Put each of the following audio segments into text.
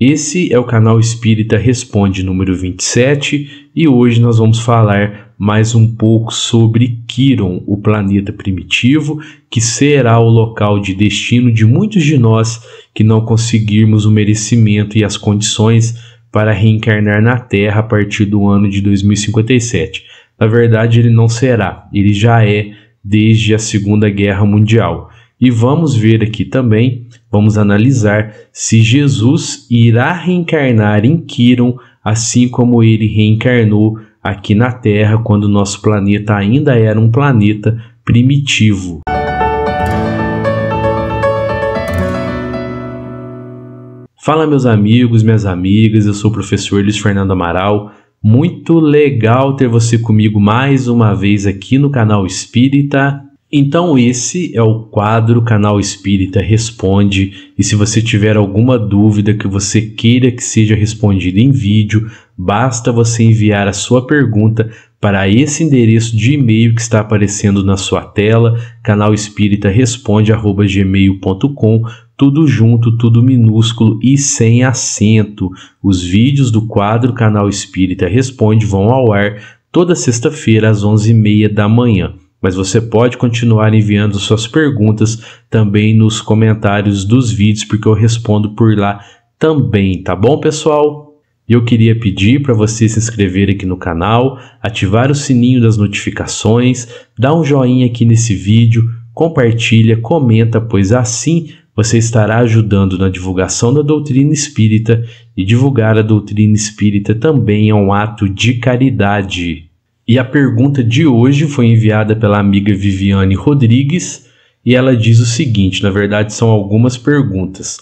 Esse é o canal Espírita Responde número 27 e hoje nós vamos falar mais um pouco sobre Quiron, o planeta primitivo, que será o local de destino de muitos de nós que não conseguirmos o merecimento e as condições para reencarnar na Terra a partir do ano de 2057. Na verdade, ele não será, ele já é desde a Segunda Guerra Mundial. E vamos ver aqui também, vamos analisar se Jesus irá reencarnar em Quiron, assim como ele reencarnou aqui na Terra quando nosso planeta ainda era um planeta primitivo. Fala meus amigos, minhas amigas, eu sou o professor Luiz Fernando Amaral. Muito legal ter você comigo mais uma vez aqui no canal Espírita. Então, esse é o quadro Canal Espírita Responde. E se você tiver alguma dúvida que você queira que seja respondida em vídeo, basta você enviar a sua pergunta para esse endereço de e-mail que está aparecendo na sua tela, canalespíritaresponde@gmail.com, tudo junto, tudo minúsculo e sem acento. Os vídeos do quadro Canal Espírita Responde vão ao ar toda sexta-feira às 11h30 da manhã mas você pode continuar enviando suas perguntas também nos comentários dos vídeos, porque eu respondo por lá também, tá bom, pessoal? Eu queria pedir para você se inscrever aqui no canal, ativar o sininho das notificações, dar um joinha aqui nesse vídeo, compartilha, comenta, pois assim você estará ajudando na divulgação da doutrina espírita e divulgar a doutrina espírita também é um ato de caridade. E a pergunta de hoje foi enviada pela amiga Viviane Rodrigues e ela diz o seguinte: na verdade, são algumas perguntas.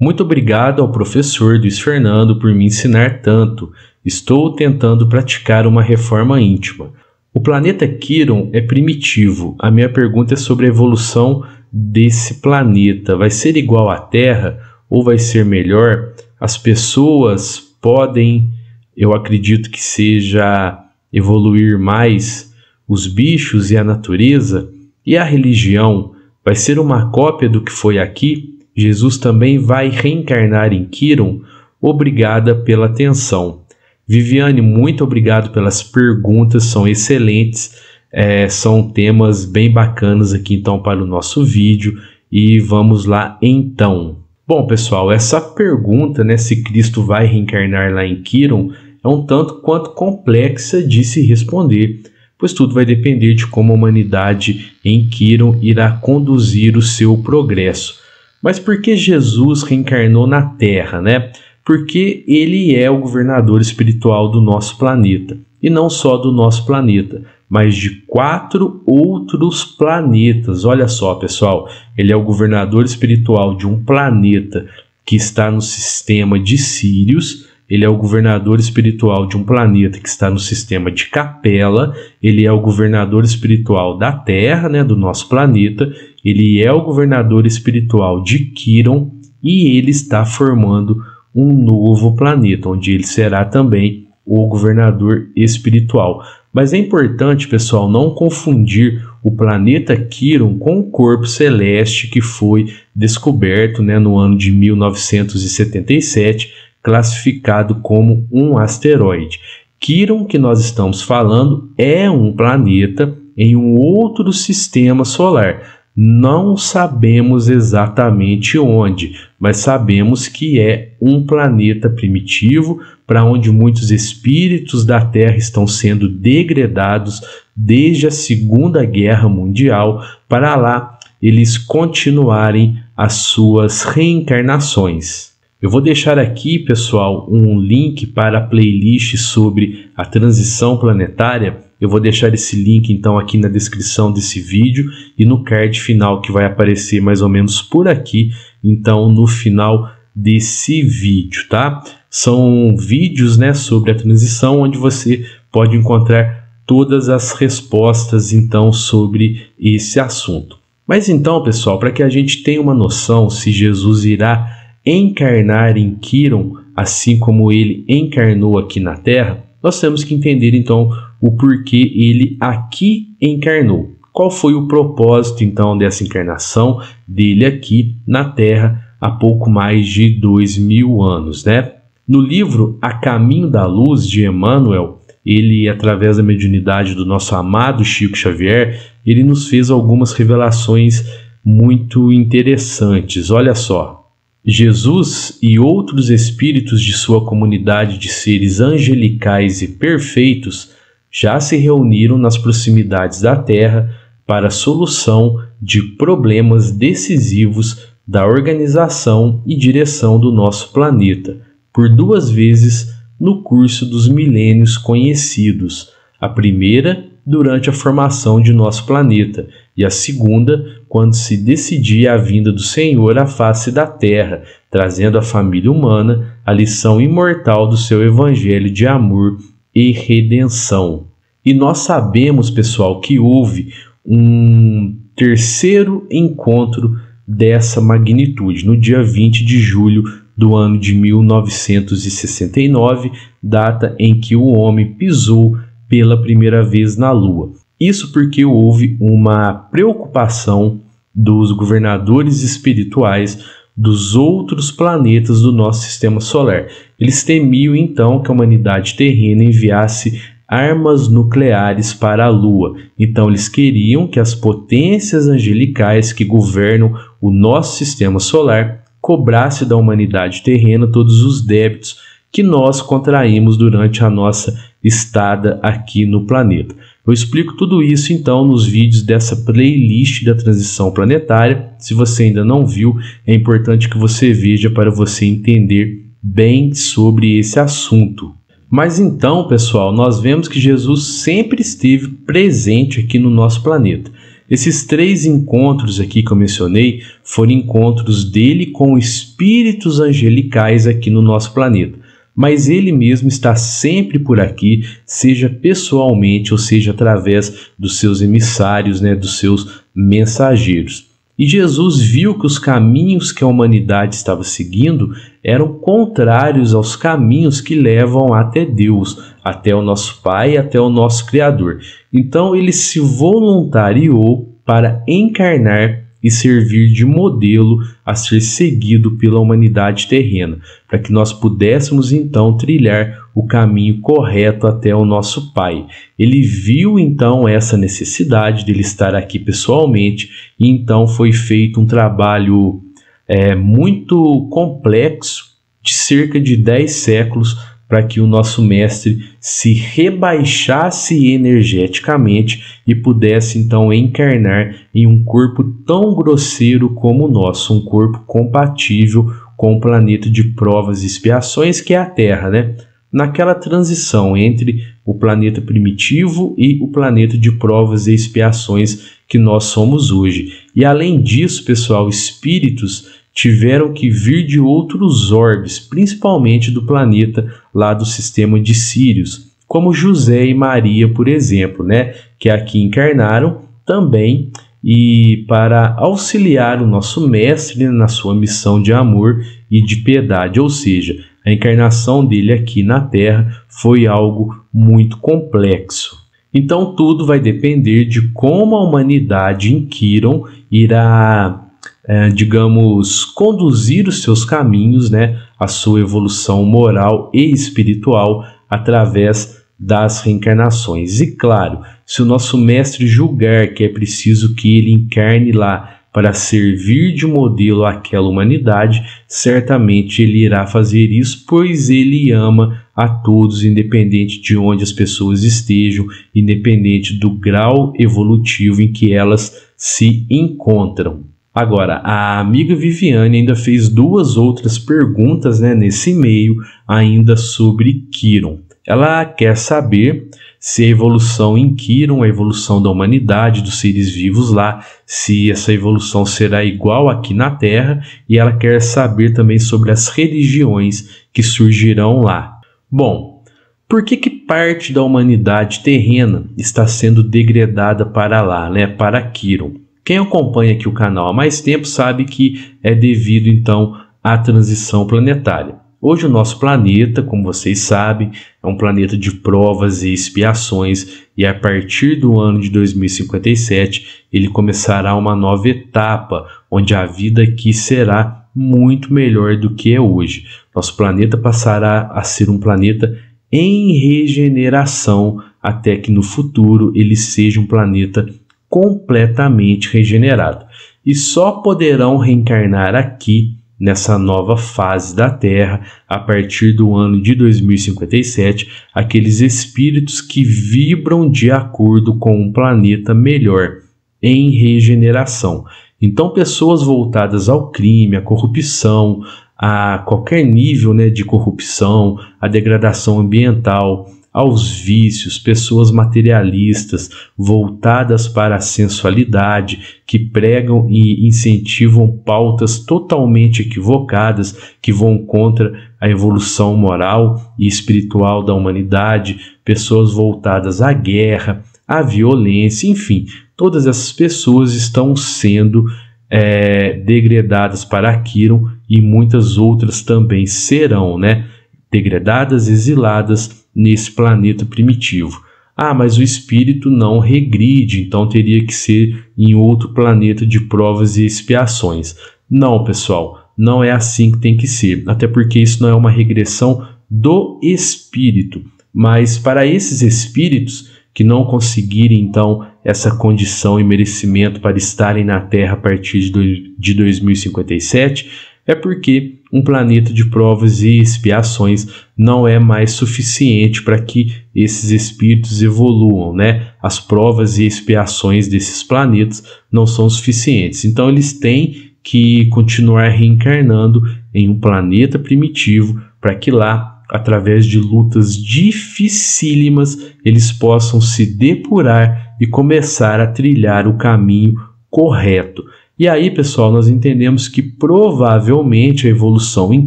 Muito obrigado ao professor Luiz Fernando por me ensinar tanto. Estou tentando praticar uma reforma íntima. O planeta Quiron é primitivo. A minha pergunta é sobre a evolução desse planeta. Vai ser igual à Terra ou vai ser melhor? As pessoas podem, eu acredito que seja evoluir mais os bichos e a natureza, e a religião vai ser uma cópia do que foi aqui, Jesus também vai reencarnar em Kiron. Obrigada pela atenção. Viviane, muito obrigado pelas perguntas, são excelentes, é, são temas bem bacanas aqui então para o nosso vídeo e vamos lá então. Bom, pessoal, essa pergunta, né, se Cristo vai reencarnar lá em Kiron, é um tanto quanto complexa de se responder, pois tudo vai depender de como a humanidade em Kiron irá conduzir o seu progresso. Mas por que Jesus reencarnou na Terra, né? Porque ele é o governador espiritual do nosso planeta. E não só do nosso planeta, mas de quatro outros planetas. Olha só, pessoal, ele é o governador espiritual de um planeta que está no sistema de Sírios ele é o governador espiritual de um planeta que está no sistema de Capela, ele é o governador espiritual da Terra, né, do nosso planeta, ele é o governador espiritual de Quiron e ele está formando um novo planeta, onde ele será também o governador espiritual. Mas é importante, pessoal, não confundir o planeta Quiron com o corpo celeste que foi descoberto né, no ano de 1977 classificado como um asteroide. Quiron, que nós estamos falando, é um planeta em um outro sistema solar. Não sabemos exatamente onde, mas sabemos que é um planeta primitivo para onde muitos espíritos da Terra estão sendo degradados desde a Segunda Guerra Mundial para lá eles continuarem as suas reencarnações. Eu vou deixar aqui, pessoal, um link para a playlist sobre a transição planetária. Eu vou deixar esse link então aqui na descrição desse vídeo e no card final que vai aparecer mais ou menos por aqui, então no final desse vídeo, tá? São vídeos, né, sobre a transição onde você pode encontrar todas as respostas então sobre esse assunto. Mas então, pessoal, para que a gente tenha uma noção se Jesus irá encarnar em Quiron, assim como ele encarnou aqui na Terra, nós temos que entender então o porquê ele aqui encarnou. Qual foi o propósito então dessa encarnação dele aqui na Terra há pouco mais de dois mil anos, né? No livro A Caminho da Luz de Emmanuel, ele, através da mediunidade do nosso amado Chico Xavier, ele nos fez algumas revelações muito interessantes. Olha só. Jesus e outros espíritos de sua comunidade de seres angelicais e perfeitos já se reuniram nas proximidades da Terra para a solução de problemas decisivos da organização e direção do nosso planeta, por duas vezes no curso dos milênios conhecidos. A primeira durante a formação de nosso planeta, e a segunda, quando se decidia a vinda do Senhor à face da terra, trazendo à família humana a lição imortal do seu evangelho de amor e redenção. E nós sabemos, pessoal, que houve um terceiro encontro dessa magnitude, no dia 20 de julho do ano de 1969, data em que o homem pisou pela primeira vez na Lua. Isso porque houve uma preocupação dos governadores espirituais dos outros planetas do nosso sistema solar. Eles temiam então que a humanidade terrena enviasse armas nucleares para a Lua. Então eles queriam que as potências angelicais que governam o nosso sistema solar cobrasse da humanidade terrena todos os débitos que nós contraímos durante a nossa estada aqui no planeta. Eu explico tudo isso então nos vídeos dessa playlist da transição planetária. Se você ainda não viu, é importante que você veja para você entender bem sobre esse assunto. Mas então, pessoal, nós vemos que Jesus sempre esteve presente aqui no nosso planeta. Esses três encontros aqui que eu mencionei foram encontros dele com espíritos angelicais aqui no nosso planeta mas ele mesmo está sempre por aqui, seja pessoalmente ou seja através dos seus emissários, né, dos seus mensageiros. E Jesus viu que os caminhos que a humanidade estava seguindo eram contrários aos caminhos que levam até Deus, até o nosso Pai, até o nosso Criador. Então ele se voluntariou para encarnar e servir de modelo a ser seguido pela humanidade terrena, para que nós pudéssemos então trilhar o caminho correto até o nosso Pai. Ele viu então essa necessidade dele estar aqui pessoalmente e então foi feito um trabalho é, muito complexo de cerca de 10 séculos para que o nosso mestre se rebaixasse energeticamente e pudesse então encarnar em um corpo tão grosseiro como o nosso, um corpo compatível com o planeta de provas e expiações que é a Terra, né? Naquela transição entre o planeta primitivo e o planeta de provas e expiações que nós somos hoje. E além disso, pessoal, espíritos tiveram que vir de outros orbes, principalmente do planeta lá do sistema de Sírios, como José e Maria, por exemplo, né, que aqui encarnaram também e para auxiliar o nosso mestre na sua missão de amor e de piedade, ou seja, a encarnação dele aqui na Terra foi algo muito complexo. Então tudo vai depender de como a humanidade em Kiron irá é, digamos, conduzir os seus caminhos, né, a sua evolução moral e espiritual através das reencarnações. E claro, se o nosso mestre julgar que é preciso que ele encarne lá para servir de modelo àquela humanidade, certamente ele irá fazer isso, pois ele ama a todos, independente de onde as pessoas estejam, independente do grau evolutivo em que elas se encontram. Agora, a amiga Viviane ainda fez duas outras perguntas né, nesse e-mail, ainda sobre Kiron. Ela quer saber se a evolução em Kiron, a evolução da humanidade, dos seres vivos lá, se essa evolução será igual aqui na Terra, e ela quer saber também sobre as religiões que surgirão lá. Bom, por que, que parte da humanidade terrena está sendo degradada para lá, né, para Kiron? Quem acompanha aqui o canal há mais tempo sabe que é devido então à transição planetária. Hoje o nosso planeta, como vocês sabem, é um planeta de provas e expiações e a partir do ano de 2057 ele começará uma nova etapa onde a vida aqui será muito melhor do que é hoje. Nosso planeta passará a ser um planeta em regeneração até que no futuro ele seja um planeta completamente regenerado. E só poderão reencarnar aqui nessa nova fase da Terra a partir do ano de 2057 aqueles espíritos que vibram de acordo com um planeta melhor em regeneração. Então, pessoas voltadas ao crime, à corrupção, a qualquer nível né, de corrupção, a degradação ambiental, aos vícios, pessoas materialistas, voltadas para a sensualidade, que pregam e incentivam pautas totalmente equivocadas que vão contra a evolução moral e espiritual da humanidade, pessoas voltadas à guerra, à violência, enfim, todas essas pessoas estão sendo é, degradadas para Kiron e muitas outras também serão, né? Degradadas, exiladas nesse planeta primitivo. Ah, mas o espírito não regride, então teria que ser em outro planeta de provas e expiações. Não, pessoal, não é assim que tem que ser, até porque isso não é uma regressão do espírito. Mas para esses espíritos, que não conseguirem então essa condição e merecimento para estarem na Terra a partir de 2057, é porque um planeta de provas e expiações não é mais suficiente para que esses espíritos evoluam, né? As provas e expiações desses planetas não são suficientes. Então eles têm que continuar reencarnando em um planeta primitivo para que lá através de lutas dificílimas, eles possam se depurar e começar a trilhar o caminho correto. E aí, pessoal, nós entendemos que provavelmente a evolução em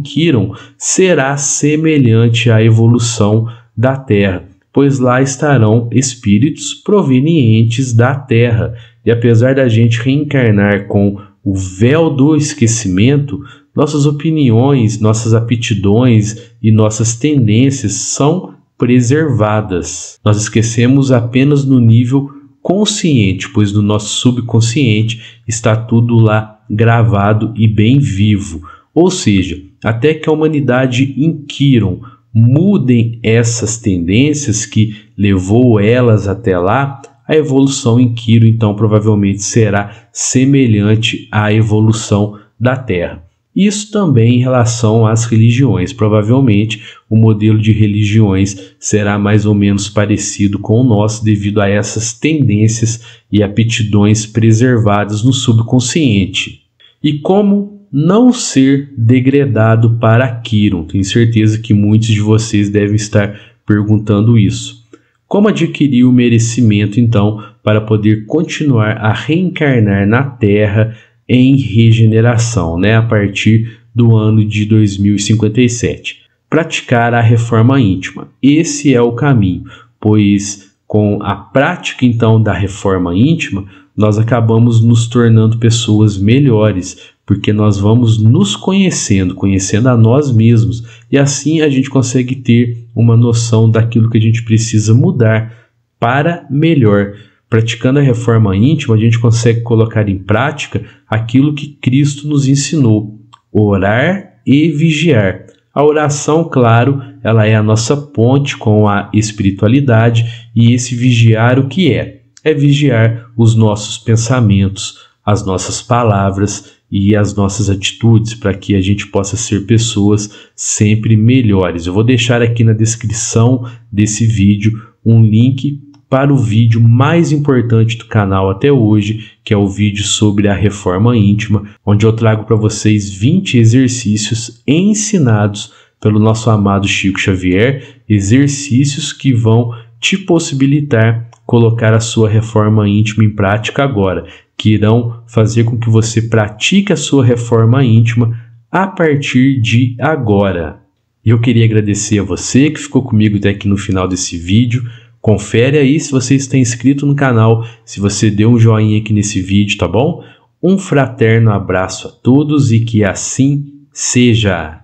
Quiron será semelhante à evolução da Terra, pois lá estarão espíritos provenientes da Terra. E apesar da gente reencarnar com o véu do esquecimento, nossas opiniões, nossas aptidões e nossas tendências são preservadas. Nós esquecemos apenas no nível consciente, pois no nosso subconsciente está tudo lá gravado e bem vivo. Ou seja, até que a humanidade inquiram, mudem essas tendências que levou elas até lá, a evolução em Quiro então provavelmente será semelhante à evolução da Terra. Isso também em relação às religiões. Provavelmente o modelo de religiões será mais ou menos parecido com o nosso devido a essas tendências e aptidões preservadas no subconsciente. E como não ser degradado para Kiron? Tenho certeza que muitos de vocês devem estar perguntando isso. Como adquirir o merecimento então para poder continuar a reencarnar na Terra em regeneração, né, a partir do ano de 2057. Praticar a reforma íntima. Esse é o caminho, pois com a prática então da reforma íntima, nós acabamos nos tornando pessoas melhores, porque nós vamos nos conhecendo, conhecendo a nós mesmos, e assim a gente consegue ter uma noção daquilo que a gente precisa mudar para melhor. Praticando a reforma íntima, a gente consegue colocar em prática aquilo que Cristo nos ensinou: orar e vigiar. A oração, claro, ela é a nossa ponte com a espiritualidade e esse vigiar o que é? É vigiar os nossos pensamentos, as nossas palavras e as nossas atitudes para que a gente possa ser pessoas sempre melhores. Eu vou deixar aqui na descrição desse vídeo um link para o vídeo mais importante do canal até hoje, que é o vídeo sobre a reforma íntima, onde eu trago para vocês 20 exercícios ensinados pelo nosso amado Chico Xavier, exercícios que vão te possibilitar colocar a sua reforma íntima em prática agora, que irão fazer com que você pratique a sua reforma íntima a partir de agora. E eu queria agradecer a você que ficou comigo até aqui no final desse vídeo. Confere aí se você está inscrito no canal, se você deu um joinha aqui nesse vídeo, tá bom? Um fraterno abraço a todos e que assim seja!